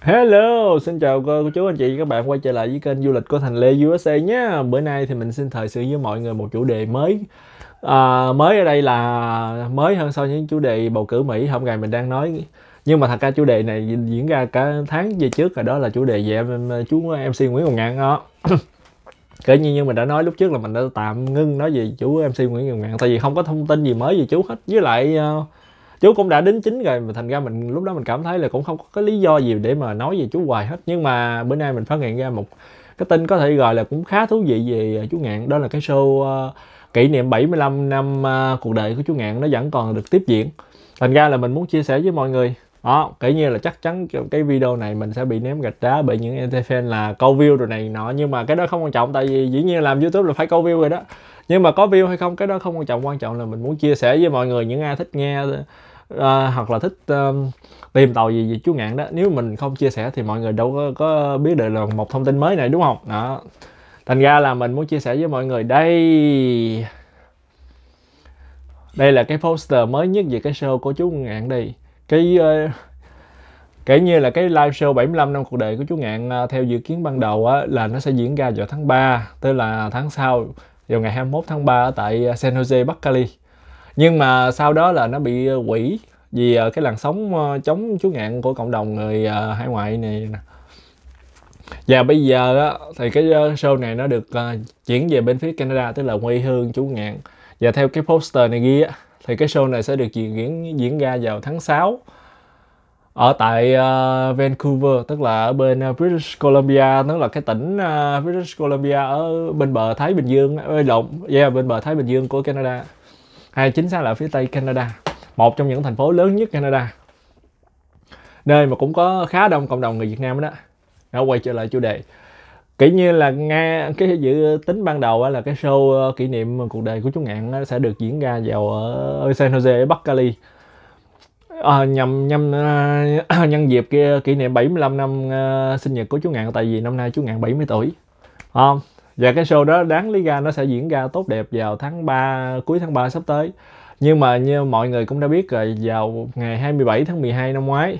Hello, xin chào cô, cô chú anh chị các bạn quay trở lại với kênh du lịch của Thành Lê USA nhé. Bữa nay thì mình xin thời sự với mọi người một chủ đề mới. À, mới ở đây là mới hơn so với những chủ đề bầu cử Mỹ hôm ngày mình đang nói. Nhưng mà thật ra chủ đề này diễn ra cả tháng về trước rồi đó là chủ đề về em, chú MC Nguyễn Ngọc Ngạn đó. Kể như như mình đã nói lúc trước là mình đã tạm ngưng nói về chú MC Nguyễn Ngọc Ngạn tại vì không có thông tin gì mới về chú hết. Với lại uh, chú cũng đã đính chính rồi mà thành ra mình lúc đó mình cảm thấy là cũng không có cái lý do gì để mà nói về chú hoài hết. Nhưng mà bữa nay mình phát hiện ra một cái tin có thể gọi là cũng khá thú vị về à, chú ngạn. Đó là cái show uh, kỷ niệm 75 năm uh, cuộc đời của chú ngạn nó vẫn còn được tiếp diễn. Thành ra là mình muốn chia sẻ với mọi người. Đó kể như là chắc chắn cái video này mình sẽ bị ném gạch đá bởi những anti-fan là câu view rồi này nọ. Nhưng mà cái đó không quan trọng tại vì dĩ nhiên làm youtube là phải câu view rồi đó. Nhưng mà có view hay không cái đó không quan trọng. Quan trọng là mình muốn chia sẻ với mọi người những ai thích nghe uh, hoặc là thích uh, tìm tòi gì về chú ngạn đó. Nếu mình không chia sẻ thì mọi người đâu có, có biết được là một thông tin mới này đúng không? Đó. Thành ra là mình muốn chia sẻ với mọi người đây. Đây là cái poster mới nhất về cái show của chú ngạn đi cái uh, kể như là cái live show 75 năm cuộc đời của chú ngạn uh, theo dự kiến ban đầu á, là nó sẽ diễn ra vào tháng 3 tức là tháng sau vào ngày 21 tháng 3 ở tại San Jose Bắc Cali nhưng mà sau đó là nó bị ờ, quỷ vì ờ, cái làn sóng ờ, chống chú ngạn của cộng đồng người hải ngoại này và bây giờ á, thì cái show này nó được chuyển về bên phía Canada tức là quê hương chú ngạn và theo cái poster này ghi á, thì cái show này sẽ được diễn diễn ra vào tháng 6 ở tại uh, Vancouver tức là ở bên uh, British Columbia tức là cái tỉnh uh, British Columbia ở bên bờ Thái Bình Dương ơi lộn yeah bên bờ Thái Bình Dương của Canada hay chính xác là phía tây Canada một trong những thành phố lớn nhất Canada. Nơi mà cũng có khá đông cộng đồng người Việt Nam đó. Nó quay trở lại chủ đề. Kỹ như là nghe cái dự tính ban đầu là cái show ờ, kỷ niệm cuộc đời của chú ngạn sẽ được diễn ra vào ở San Jose ở Bắc Cali. À, nhằm nhằm uh, nhân dịp kia kỷ niệm 75 năm uh, sinh nhật của chú ngạn tại vì năm nay chú ngạn 70 tuổi. Không? Và cái show đó đáng lý ra nó sẽ diễn ra tốt đẹp vào tháng 3 cuối tháng 3 sắp tới. Nhưng mà như mọi người cũng đã biết rồi vào ngày 27 tháng 12 năm ngoái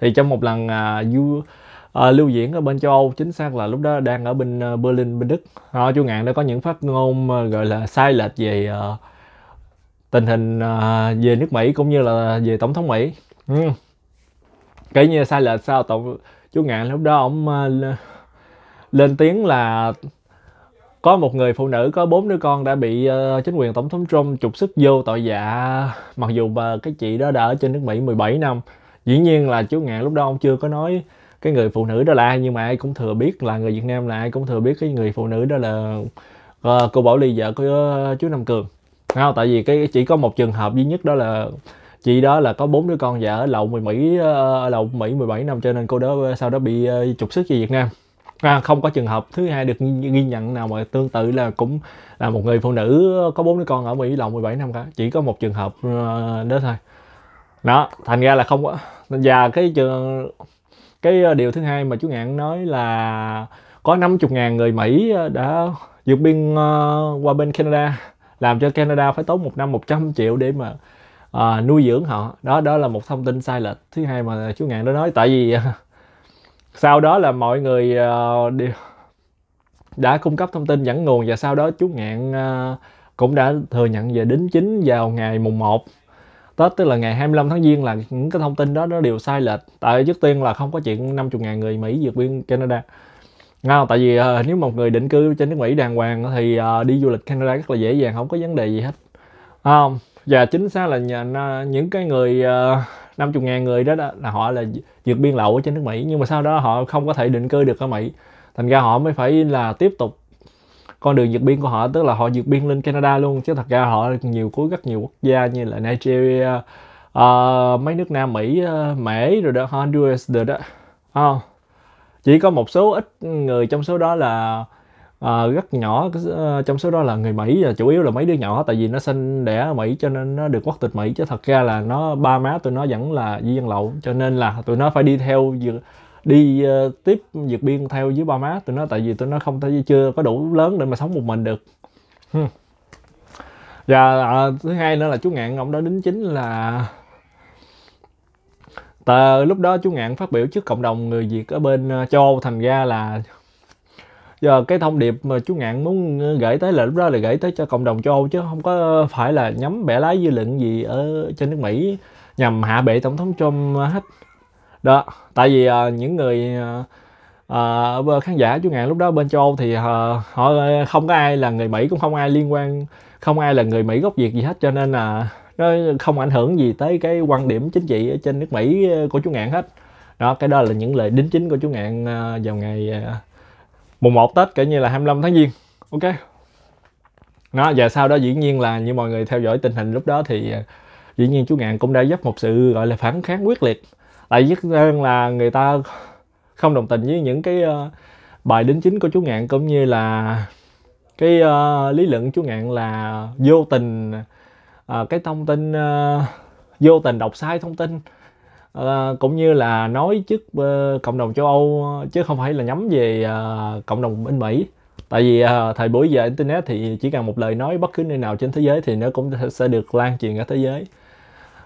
thì trong một lần à, du à, lưu diễn ở bên châu Âu chính xác là lúc đó đang ở bên uh, Berlin bên Đức. À, chú ngạn đã có những phát ngôn uh, gọi là sai lệch về uh, tình hình uh, về nước Mỹ cũng như là về tổng thống Mỹ. Ừ. kể như sai lệch sao tổng chú ngạn lúc đó ông uh, lên tiếng là có một người phụ nữ có bốn đứa con đã bị uh, chính quyền tổng thống Trump trục xuất vô tội dạ mặc dù bà cái chị đó đã ở trên nước Mỹ 17 năm. Dĩ nhiên là chú ngạn lúc đó ông chưa có nói cái người phụ nữ đó là ai nhưng mà ai cũng thừa biết là người Việt Nam là ai cũng thừa biết cái người phụ nữ đó là uh, cô Bảo Ly vợ của uh, chú Nam Cường. Không? Tại vì cái chỉ có một trường hợp duy nhất đó là chị đó là có bốn đứa con và ở lậu Mỹ ở lậu Mỹ 17 năm cho nên cô đó sau đó bị trục xuất về Việt Nam à, không có trường hợp thứ hai được ghi nhận nào mà tương tự là cũng là một người phụ nữ có bốn đứa con ở Mỹ lòng 17 năm cả. Chỉ có một trường hợp ờ, đó thôi. Đó thành ra là không có và cái trường cái điều thứ hai mà chú ngạn nói là có 50 ngàn người Mỹ đã vượt biên ờ, qua bên Canada làm cho Canada phải tốn một năm 100 triệu để mà uh, nuôi dưỡng họ. Đó đó là một thông tin sai lệch. Thứ hai mà chú ngạn đã nói tại vì sau đó là mọi người uh, đều đã cung cấp thông tin dẫn nguồn và sau đó chú ngạn uh, cũng đã thừa nhận về đính chính vào ngày mùng 1 Tết tức là ngày 25 tháng Giêng là những cái thông tin đó nó đều sai lệch. Tại trước tiên là không có chuyện 50.000 người Mỹ vượt biên Canada. À, tại vì uh, nếu một người định cư trên nước Mỹ đàng hoàng thì uh, đi du lịch Canada rất là dễ dàng không có vấn đề gì hết. Không? Và chính xác là nhà, những cái người uh, 50 ngàn người đó, đó là họ là vượt biên lậu ở trên nước Mỹ. Nhưng mà sau đó họ không có thể định cư được ở Mỹ. Thành ra họ mới phải là tiếp tục con đường vượt biên của họ tức là họ vượt biên lên Canada luôn. Chứ thật ra họ nhiều cuối rất nhiều quốc gia như là Nigeria uh, mấy nước Nam Mỹ uh, Mễ rồi đó Honduras rồi đó. Không? Chỉ có một số ít người trong số đó là à, rất nhỏ ờ, trong số đó là người Mỹ và chủ yếu là mấy đứa nhỏ tại vì nó sinh đẻ ở Mỹ cho nên nó được quốc tịch Mỹ chứ thật ra là nó ba má tụi nó vẫn là di dân lậu cho nên là tụi nó phải đi theo đi uh, tiếp vượt biên theo với ba má tụi nó tại vì tụi nó không thể chưa có đủ lớn để mà sống một mình được hmm. và à, thứ hai nữa là chú ngạn ông đó đính chính là Tờ, lúc đó chú Ngạn phát biểu trước cộng đồng người Việt ở bên châu Âu thành ra là giờ cái thông điệp mà chú Ngạn muốn ờ, gửi tới là lúc đó là gửi tới cho cộng đồng châu Âu chứ không có phải là nhắm bẻ lái dư luận gì ở trên nước Mỹ nhằm hạ bệ tổng thống Trump hết. Đó tại vì uh, những người uh, uh, khán giả chú Ngạn lúc đó bên châu Âu thì uh, họ không có ai là người Mỹ cũng không ai liên quan không ai là người Mỹ gốc Việt gì hết cho nên là nó không ảnh hưởng gì tới cái quan điểm chính trị ở trên nước Mỹ của chú Ngạn hết. Đó cái đó là những lời đính chính của chú Ngạn uh, vào ngày uh, mùng 1 Tết kể như là 25 tháng Giêng ok? Nó và sau đó dĩ nhiên là như mọi người theo dõi tình hình lúc đó thì ờ, dĩ nhiên chú Ngạn cũng đã dấp một sự gọi là phản kháng quyết liệt. Tại dứt hơn là người ta không đồng tình với những cái uh, bài đính chính của chú Ngạn cũng như là cái uh, lý luận chú Ngạn là vô tình uh, cái thông tin uh, vô tình đọc sai thông tin. Ờ, cũng như là nói trước uh, cộng đồng châu Âu chứ không phải là nhắm về uh, cộng đồng bên Mỹ. Tại vì uh, thời buổi giờ internet thì chỉ cần một lời nói bất cứ nơi nào trên thế giới thì nó cũng sẽ được lan truyền ra thế giới.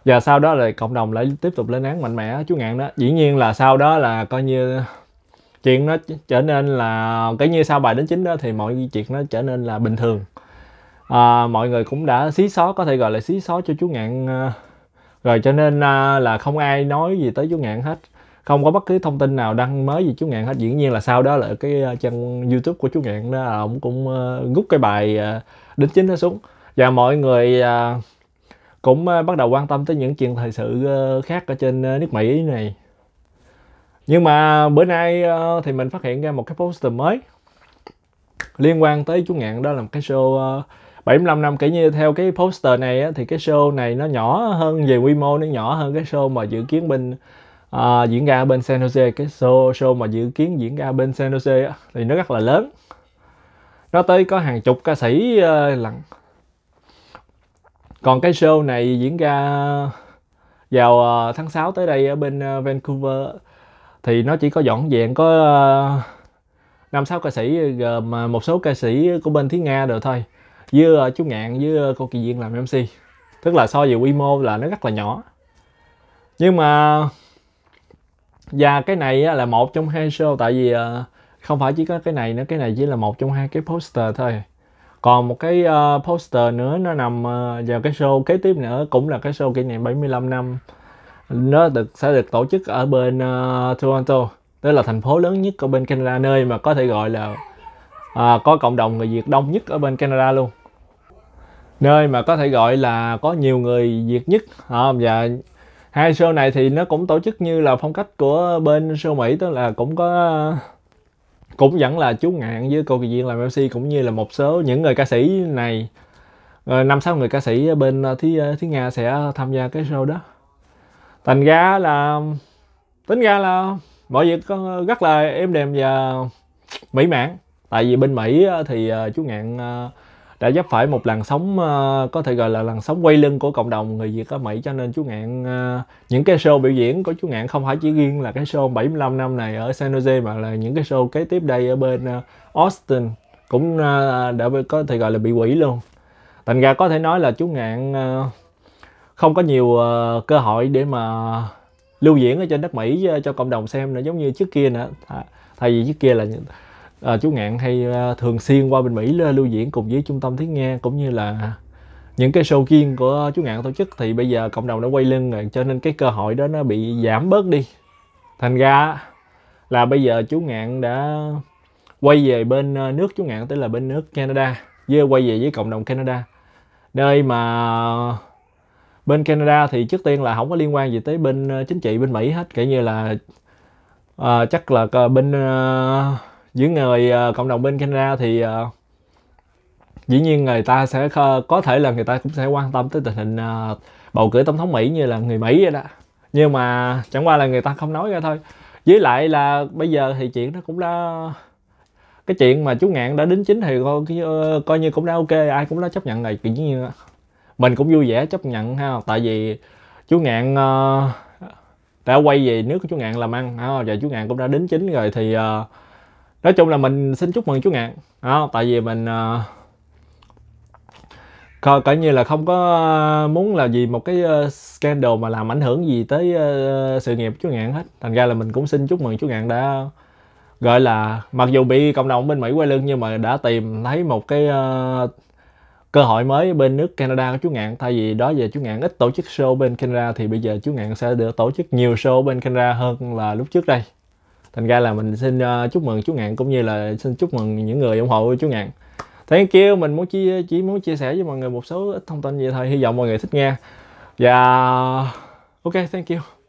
Và sau đó là cộng đồng lại tiếp tục lên án mạnh mẽ chú ngạn đó. Dĩ nhiên là sau đó là coi như chuyện nó trở nên là cái như sau bài đến chính đó thì mọi chuyện nó trở nên là bình thường. À, mọi người cũng đã xí xó có thể gọi là xí xó cho chú ngạn uh, rồi cho nên à, là không ai nói gì tới chú ngạn hết. Không có bất cứ thông tin nào đăng mới gì chú ngạn hết. Dĩ nhiên là sau đó là cái à, trang youtube của chú ngạn đó à, ông cũng à, uh, rút cái bài uh, đính chính nó xuống. Và mọi người uh, cũng uh, bắt đầu quan tâm tới những chuyện thời sự uh, khác ở trên uh, nước Mỹ này. Nhưng mà bữa nay uh, thì mình phát hiện ra một cái poster mới liên quan tới chú ngạn. Đó là một cái show uh, 75 năm kể như theo cái poster này á, thì cái show này nó nhỏ hơn về quy mô nó nhỏ hơn cái show mà dự kiến bên uh, diễn ra bên San Jose. Cái show show mà dự kiến diễn ra bên San Jose á, thì nó rất là lớn. Nó tới có hàng chục ca sĩ uh, lần. Còn cái show này diễn ra vào uh, tháng 6 tới đây ở bên uh, Vancouver thì nó chỉ có dọn dẹn có năm uh, sáu ca sĩ gồm một số ca sĩ của bên Thúy Nga rồi thôi với chú Ngạn với cô Kỳ Duyên làm MC tức là so về quy mô là nó rất là nhỏ. Nhưng mà và cái này là một trong hai show tại vì ờ, không phải chỉ có cái này nữa cái này chỉ là một trong hai cái poster thôi. Còn một cái uh, poster nữa nó nằm uh, vào cái show kế tiếp nữa cũng là cái show kỷ niệm 75 năm. Nó được sẽ được tổ chức ở bên uh, Toronto. Tức là thành phố lớn nhất ở bên Canada nơi mà có thể gọi là uh, có cộng đồng người Việt đông nhất ở bên Canada luôn nơi mà có thể gọi là có nhiều người Việt nhất uh, và hai show này thì nó cũng tổ chức như là phong cách của bên show Mỹ tức là cũng có cũng vẫn là chú ngạn với cô kỳ duyên làm mc cũng như là một số những người ca sĩ này. Ờ, năm sáu người ca sĩ bên ờ, thí ờ, thí nga sẽ tham gia cái show đó. Thành ra là tính ra là mọi việc rất là êm đềm và mỹ mãn. Tại vì bên mỹ thì chú ngạn đã dấp phải một làn sóng uh, có thể gọi là làn sóng quay lưng của cộng đồng người Việt ở Mỹ cho nên chú Ngạn uh, những cái show biểu diễn của chú Ngạn không phải chỉ riêng là cái show 75 năm này ở San Jose mà là những cái show kế tiếp đây ở bên uh, Austin cũng uh, đã có thể gọi là bị quỷ luôn. Thành ra có thể nói là chú Ngạn uh, không có nhiều uh, cơ hội để mà lưu diễn ở trên đất Mỹ cho cộng đồng xem nữa giống như trước kia nữa. Thay vì trước kia là à, chú ngạn hay à, thường xuyên qua bên mỹ lưu diễn cùng với trung tâm thiết nghe cũng như là những cái show kiên của chú ngạn tổ chức. Thì bây giờ cộng đồng đã quay lưng rồi cho nên cái cơ hội đó nó bị giảm bớt đi. Thành ra là bây giờ chú ngạn đã quay về bên à, nước chú ngạn tức là bên nước canada với quay về với cộng đồng canada. Nơi mà bên canada thì trước tiên là không có liên quan gì tới bên à, chính trị bên mỹ hết kể như là uh, chắc là bên uh, những người uh, cộng đồng bên Canada thì uh, dĩ nhiên người ta sẽ có thể là người ta cũng sẽ quan tâm tới tình hình uh, bầu cử tổng thống Mỹ như là người Mỹ vậy đó. Nhưng mà chẳng qua là người ta không nói ra thôi. Với lại là bây giờ thì chuyện nó cũng đã cái chuyện mà chú ngạn đã đính chính thì coi, coi như cũng đã ok ai cũng đã chấp nhận rồi kiểu như mình cũng vui vẻ chấp nhận ha. Tại vì chú ngạn uh, đã quay về nước của chú ngạn làm ăn ha và chú ngạn cũng đã đính chính rồi thì uh, nói chung là mình xin chúc mừng chú ngạn. Đó tại vì mình uh, coi coi như là không có muốn là gì một cái ờ, scandal mà làm ảnh hưởng gì tới uh, sự nghiệp chú ngạn hết. Thành ra là mình cũng xin chúc mừng chú ngạn đã gọi là mặc dù bị cộng đồng bên mỹ quay lưng nhưng mà đã tìm thấy một cái uh, cơ hội mới bên nước Canada của chú Ngạn. Thay vì đó giờ chú Ngạn ít tổ chức show bên Canada thì bây giờ chú Ngạn sẽ được tổ chức nhiều show bên Canada hơn là lúc trước đây thành ra là mình xin ờ, chúc mừng chú Ngạn cũng như là xin chúc mừng những người ủng hộ chú Ngạn. Thank you mình muốn chia chỉ muốn chia sẻ với mọi người một số ít thông tin vậy thôi, hy vọng mọi người thích nghe. Và ok, thank you.